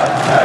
Yeah.